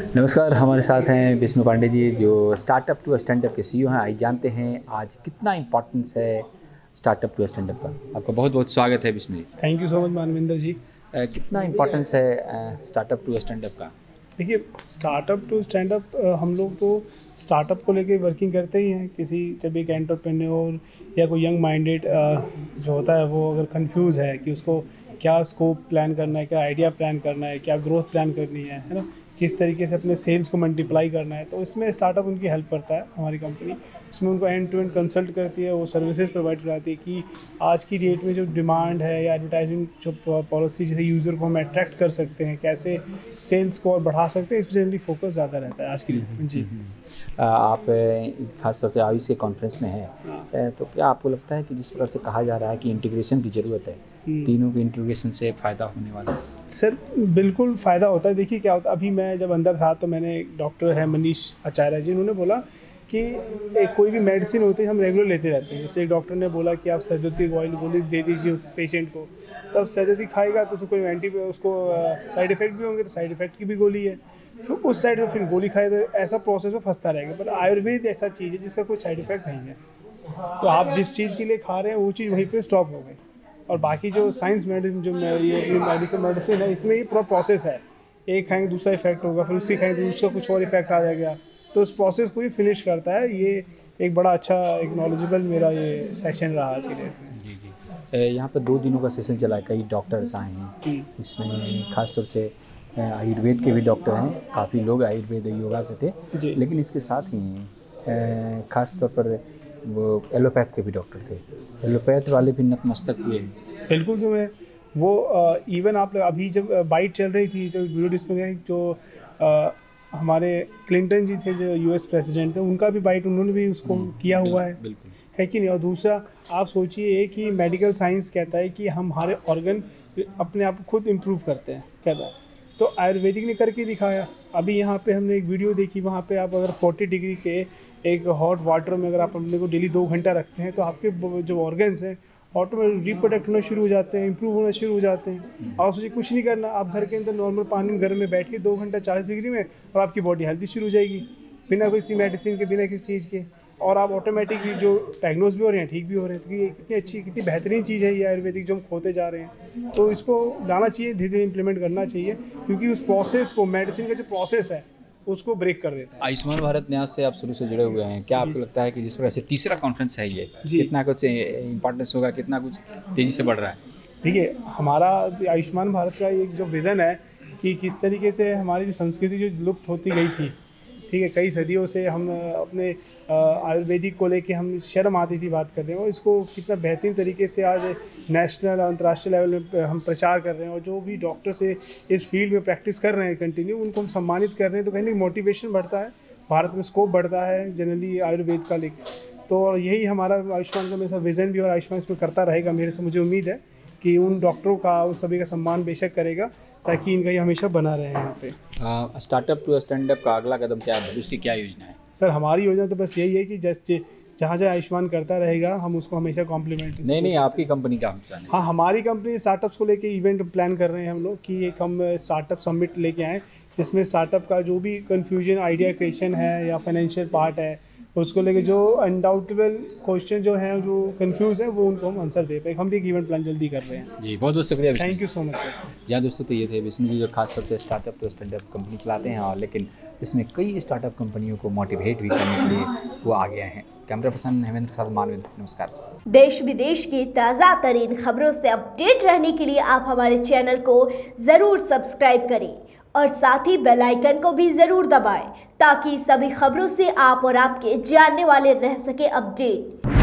नमस्कार हमारे साथ हैं विष्णु पांडे जी जो स्टार्टअप टू स्टैंडअप के सीईओ हैं। आइए जानते हैं आज कितना इम्पोर्टेंस है स्टार्टअप टू स्टैंडअप का। आपका बहुत बहुत स्वागत है Vishnu ji. Thank you so much Manvinder ji. कितना इम्पोर्टेंस है स्टार्टअप टू स्टैंडअप का? देखिए स्टार्टअप टू स्टैंड अप हम लोग तो स्टार्टअप को लेके वर्किंग करते ही हैं। किसी जब एक एंटरप्रेन्योर या कोई यंग माइंडेड जो होता है वो अगर कंफ्यूज है कि उसको क्या स्कोप प्लान करना है क्या आइडिया प्लान करना है क्या ग्रोथ प्लान करनी है है ना? किस तरीके से अपने सेल्स को मल्टीप्लाई करना है तो इसमें स्टार्टअप उनकी हेल्प करता है, हमारी कंपनी इसमें उनको एंड टू एंड कंसल्ट करती है वो सर्विसेज़ प्रोवाइड कराती है कि आज की डेट में जो डिमांड है या एडवर्टाइजिंग जो पॉलिसी जैसे यूज़र को हम अट्रैक्ट कर सकते हैं कैसे सेल्स को और बढ़ा सकते हैं इस पर जनरली फोकस ज़्यादा रहता है आज की डेट में। जी। आप खासतौर से आयुष के कॉन्फ्रेंस में हैं अ, तो क्या आपको लगता है कि जिस प्रकार से कहा जा रहा है कि इंटीग्रेशन की ज़रूरत है तीनों के इंटीग्रेशन से फ़ायदा होने वाला है? सर बिल्कुल फ़ायदा होता है। देखिए क्या होता है अभी मैं जब अंदर था तो मैंने डॉक्टर है मनीष आचार्य जी उन्होंने बोला कि एक कोई भी मेडिसिन होती है, हम रेगुलर लेते रहते हैं। जैसे डॉक्टर ने बोला कि आप सैद्योतिक ऑयल गोली दे दीजिए पेशेंट को। तब सैद्योतिक खाएगा तो उसको कोई एंटी उसको साइड इफ़ेक्ट भी होंगे तो साइड इफ़ेक्ट की भी गोली है। तो उस साइड में फिर गोली खाए तो ऐसा प्रोसेस में फंसता रहेगा। पर आयुर्वेद ऐसा चीज़ है जिसका कोई साइड इफ़ेक्ट नहीं है। तो आप जिस चीज़ के लिए खा रहे हैं, वो चीज़ वहीं पर स्टॉप हो गई। और बाकी जो साइंस मेडिसिन जो ये मेडिकल मेडिसिन है, इसमें ये पूरा प्रोसेस है। एक खाएँगे, दूसरा इफ़ेक्ट होगा, फिर उसकी खाएँगे तो उसका कुछ और इफ़ेक्ट आ जाएगा। तो उस प्रोसेस को ही फिनिश करता है। ये एक बड़ा अच्छा एक नॉलेजेबल मेरा ये सेशन रहा आज की डेट में। जी जी। यहाँ पर दो दिनों का सेशन चला है। कई डॉक्टर्स आए हैं। इसमें खास तौर से आयुर्वेद के भी डॉक्टर हैं। काफ़ी लोग आयुर्वेद योगा से थे। लेकिन इसके साथ ही खास तौर पर वो एलोपैथ के भी डॉक्टर थे। एलोपैथ वाले भी नतमस्तक हुए हैं। बिल्कुल जो है वो इवन आप अभी जब बाइट चल रही थी जो वीडियो डिस्प्ले जो अ, हमारे क्लिंटन जी थे जो यूएस प्रेसिडेंट थे उनका भी बाइट उन्होंने भी उसको किया हुआ है। बिल्कुल। है कि नहीं? और दूसरा आप सोचिए कि मेडिकल साइंस कहता है कि हम हमारे ऑर्गन अपने आप को खुद इम्प्रूव करते हैं कहता है। तो आयुर्वेदिक ने करके दिखाया। अभी यहाँ पे हमने एक वीडियो देखी वहाँ पे आप अगर 40 डिग्री के एक हॉट वाटर में अगर आप अपने को डेली दो घंटा रखते हैं तो आपके जो ऑर्गन्स हैं ऑटोमेटिक रिप्रोडक्ट होना शुरू हो जाते हैं इंप्रूव होना शुरू हो जाते हैं। आप सोचिए कुछ नहीं करना, आप घर के अंदर नॉर्मल पानी में घर में बैठिए दो घंटा चालीस डिग्री में और आपकी बॉडी हेल्थी शुरू हो जाएगी, बिना किसी मेडिसिन के, बिना किसी चीज़ के। और आप ऑटोमेटिकली जो डायग्नोज भी हो रहे हैं, ठीक भी हो रहे हैं तो ये कितनी अच्छी, कितनी बेहतरीन चीज़ है ये आयुर्वेदिक जो हम खोते जा रहे हैं। तो इसको लाना चाहिए धीरे धीरे इम्प्लीमेंट करना चाहिए, क्योंकि उस प्रोसेस को मेडिसिन का जो प्रोसेस है उसको ब्रेक कर देता है। आयुष्मान भारत न्यास से आप शुरू से जुड़े हुए हैं। क्या आपको लगता है कि जिस प्रकार से तीसरा कॉन्फ्रेंस है ये कितना कुछ इम्पोर्टेंस होगा कितना कुछ तेज़ी से बढ़ रहा है? देखिए हमारा आयुष्मान भारत का एक जो विज़न है कि किस तरीके से हमारी जो संस्कृति जो लुप्त होती गई थी ठीक है, कई सदियों से हम अपने आयुर्वेदिक को लेके हम शर्म आती थी बात करने और इसको कितना बेहतरीन तरीके से आज नेशनल, अंतर्राष्ट्रीय लेवल में हम प्रचार कर रहे हैं और जो भी डॉक्टर से इस फ़ील्ड में प्रैक्टिस कर रहे हैं कंटिन्यू, उनको हम सम्मानित कर रहे हैं। तो कहीं ना मोटिवेशन बढ़ता है, भारत में स्कोप बढ़ता है जनरली आयुर्वेद का लेकर तो यही हमारा आयुष्मान का, मेरा विज़न भी और आयुष्मान इसमें करता रहेगा, मेरे से मुझे उम्मीद है कि उन डॉक्टरों का, उन सभी का सम्मान बेशक करेगा। ताकि इनका ये हमेशा बना रहे यहाँ पे। स्टार्टअप टू स्टैंड अप का अगला कदम क्या है? भविष्य की क्या योजना है? सर हमारी योजना तो बस यही है कि जैसे जहाँ जहाँ आयुष्मान करता रहेगा हम उसको हमेशा कॉम्प्लीमेंट नहीं नहीं आपकी कंपनी का हम हाँ हमारी कंपनी स्टार्टअप्स को लेके इवेंट प्लान कर रहे हैं हम लोग कि एक हम स्टार्टअप समिट लेके आए जिसमें स्टार्टअप का जो भी कन्फ्यूज़न आइडिया क्रिएशन है या फाइनेंशियल पार्ट है उसको लेके जो। अनडाउटेबल क्वेश्चन जो है जो कंफ्यूज है वो उनको हम आंसर दे पाए। हम भी एक इवेंट प्लान जल्दी कर रहे हैं। जी बहुत बहुत शुक्रिया thank you so much sir ji हाँ दोस्तों तो ये थे विष्णु जी जो खास तौर से स्टार्टअप तो स्टैंडअप कंपनी चलाते हैं और लेकिन इसमें कई स्टार्टअप कंपनियों को मोटिवेट भी करने के लिए वो आगे आए हैं। कैमरा पर्सन हेमेंद्र प्रसाद मानवेंद्र नमस्कार। देश विदेश की ताज़ा तरीन खबरों से अपडेट रहने के लिए आप हमारे चैनल को ज़रूर सब्सक्राइब करें और साथ ही बेल आइकन को भी ज़रूर दबाएँ ताकि सभी खबरों से आप और आपके जानने वाले रह सके अपडेट